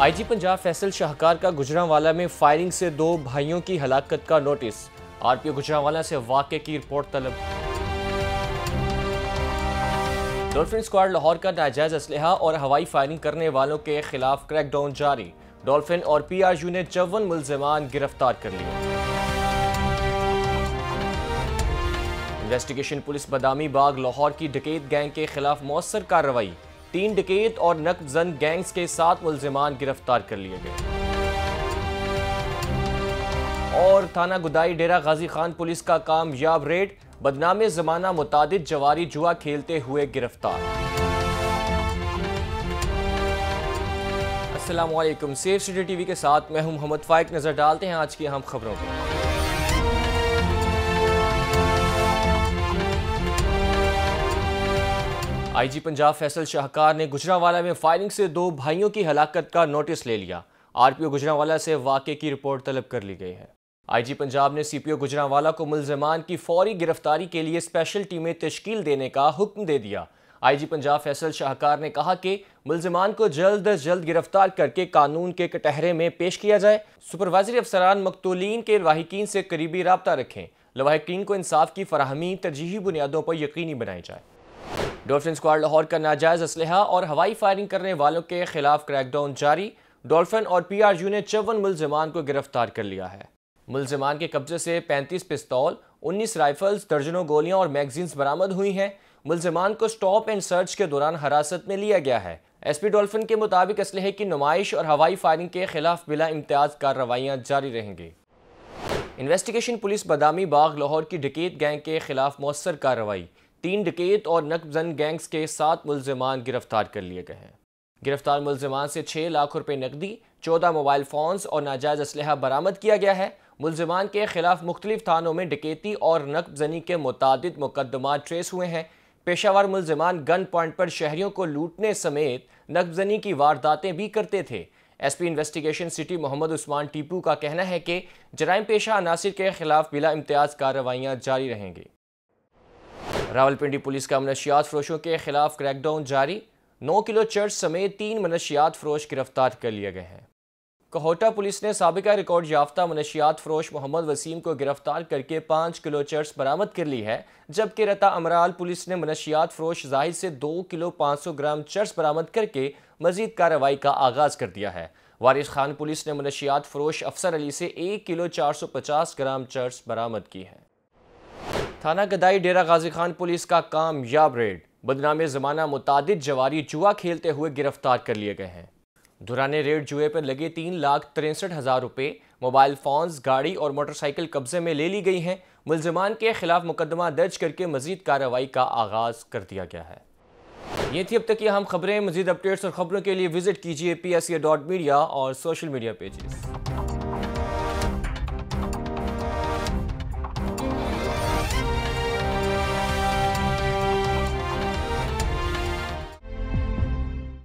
IG Punjab Faisal शाहकार का गुजरावाला में firing से दो भाइयों की हलाकत का नोटिस। आरपीओ गुजरावाला से वाक़े की रिपोर्ट तलब। डॉल्फिन स्क्वाड लाहौर का नाजायज असलहा और हवाई फायरिंग करने वालों के खिलाफ क्रैकडाउन जारी। डॉल्फिन और पीआरयू ने चौवन मुलजमान गिरफ़्तार कर लिए। इन्वेस्टिगेशन पुलिस बदामी बाग लाहौर की डकैत गैंग के खिलाफ मौसर कार्रवाई। तीन डकैत और नकजन गैंग्स के सात मुलजमान गिरफ़्तार कर लिए गए। और थाना गुदाई डेरा गाजी खान पुलिस का कामयाब रेड बदनाम जमाना मुताद जवारी जुआ खेलते हुए गिरफ़्तार। असलम सेफ़ सिटी टीवी के साथ मैं हूँ मोहम्मद फाइक। नज़र डालते हैं आज की अहम खबरों पर। आईजी पंजाब फैसल शाहकार ने गुजरावाला में फायरिंग से दो भाइयों की हलाकत का नोटिस ले लिया। आरपीओ गुजरावाला से वाक़े की रिपोर्ट तलब कर ली गई है। आईजी पंजाब ने सीपीओ गुजरावाला को मुलजमान की फौरी गिरफ्तारी के लिए स्पेशल टीमें तश्कील देने का हुक्म दे दिया। आईजी पंजाब फैसल शाहकार ने कहा कि मुलजमान को जल्द अज जल्द गिरफ़्तार करके कानून के कटहरे में पेश किया जाए। सुपरवाइजरी अफसरान मकतूलिन के लवाहिकीन से करीबी रबता रखें। लवाहिकीन को इंसाफ की फरहमी, तरजीही बुनियादों पर यकीनी बनाई जाए। डॉल्फिन स्क्वाड लाहौर का नाजायज असलहा और हवाई फायरिंग करने वालों के खिलाफ क्रैकडाउन जारी। डॉल्फिन और पी आर यू ने चौवन मुलजमान को गिरफ़्तार कर लिया है। मुलजमान के कब्जे से पैंतीस पिस्तौल, उन्नीस राइफल्स, दर्जनों गोलियाँ और मैगजीन्स बरामद हुई हैं। मुलजमान को स्टॉप एंड सर्च के दौरान हरासत में लिया गया है। एस पी डॉल्फिन के मुताबिक असलहे की नुमाइश और हवाई फायरिंग के खिलाफ बिला इम्तियाज़ कार्रवाइयाँ जारी रहेंगी। इन्वेस्टिगेशन पुलिस बदामी बाग लाहौर की डकैत गैंग के खिलाफ मौसर कार्रवाई। तीन डकैत और नकबजन गैंग्स के सात मुलजमान गिरफ़्तार कर लिए गए हैं। गिरफ़्तार मुलजमान से छः लाख रुपए नकदी, चौदह मोबाइल फ़ोन्स और नाजायज़ असलहा बरामद किया गया है। मुलजमान के खिलाफ मुख्तलिफ़ थानों में डकैती और नकजनी के मुतद मुकदमा ट्रेस हुए हैं। पेशावर मुलजमान गन पॉइंट पर शहरियों को लूटने समेत नकजनी की वारदातें भी करते थे। S P investigation city Mohammad Usman Tipu का कहना है कि जराइम पेशा अनासर के खिलाफ बिला इम्तियाज़ कार्रवाइयाँ जारी रहेंगी। रावलपिंडी पुलिस का मनशियात फरोशों के खिलाफ क्रैकडाउन जारी। नौ किलो चर्च समेत तीन मनशियात फरोश गिरफ़्तार कर लिए गए हैं। कहोटा पुलिस ने सबका रिकॉर्ड याफ्ता मनशियात फरोश मोहम्मद वसीम को गिरफ़्तार करके पाँच किलो चर्च बरामद कर ली है, जबकि रता अमराल पुलिस ने मनशियात फरोश ज़ाहिर से दो किलो पाँच सौ ग्राम चर्च बरामद करके मजीद कार्रवाई का आगाज़ कर दिया है। वारिस खान पुलिस ने मनशियात फरोश अफसर अली से एक किलो चार सौ पचास ग्राम चर्च बरामद की है। थाना गदाई डेरा गाजी खान पुलिस का कामयाब रेड बदनाम ज़माना मुताद जवारी जुआ खेलते हुए गिरफ़्तार कर लिए गए हैं। दुराने रेड जुए पर लगे तीन लाख तिरसठ हज़ार रुपये मोबाइल फ़ोन्स, गाड़ी और मोटरसाइकिल कब्जे में ले ली गई हैं। मुलजमान के खिलाफ मुकदमा दर्ज करके मजीद कार्रवाई का आगाज़ कर दिया गया है। ये थी अब तक की अहम खबरें। मजीद अपडेट्स और खबरों के लिए विज़िट कीजिए पी एस डॉट मीडिया और सोशल मीडिया पेजेस